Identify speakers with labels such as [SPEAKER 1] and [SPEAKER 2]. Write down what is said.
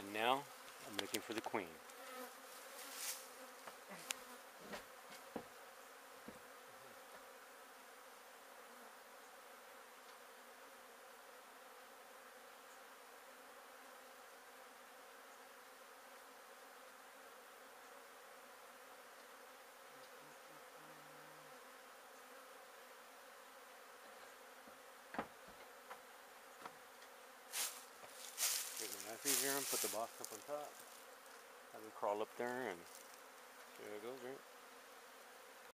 [SPEAKER 1] And now I'm looking for the queen. My knife here and put the box up on top. Have it crawl up there and see how it?